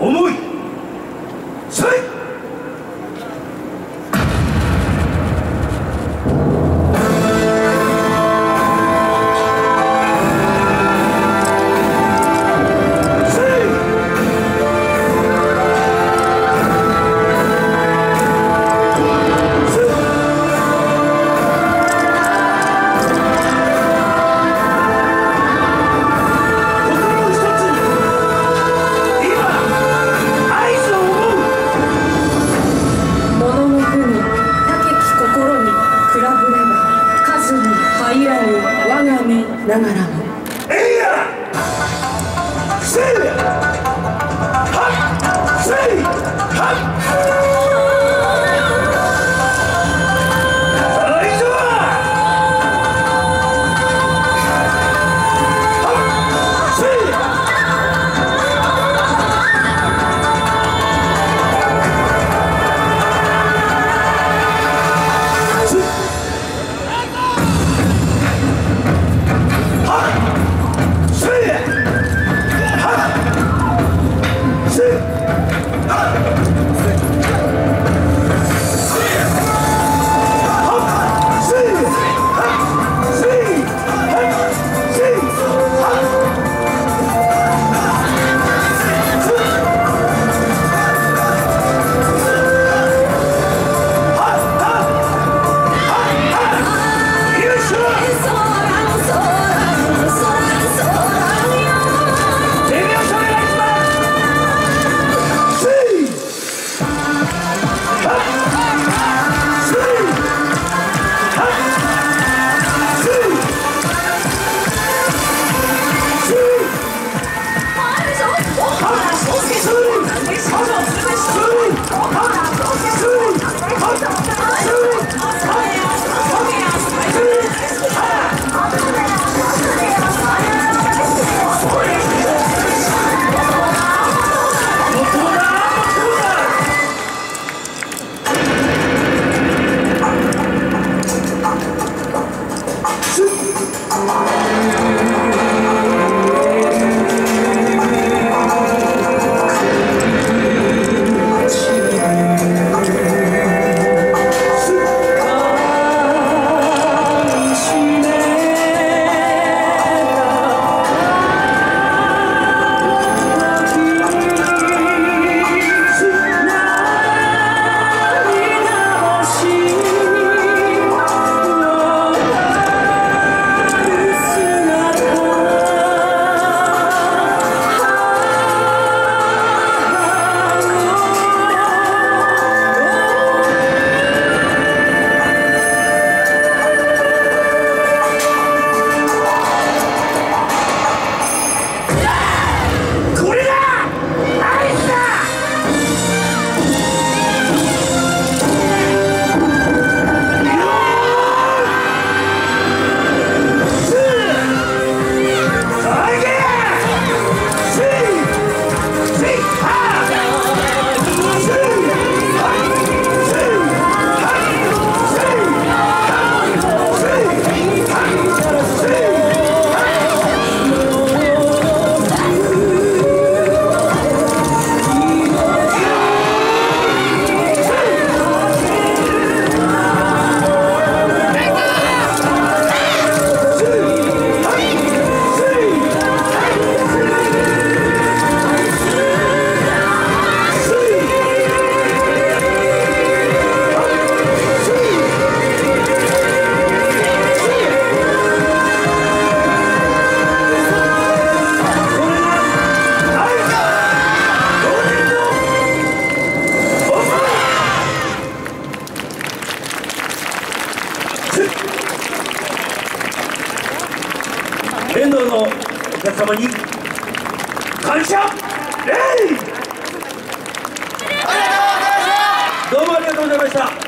重い。Bárbara 様に感謝礼どうもありがとうございました。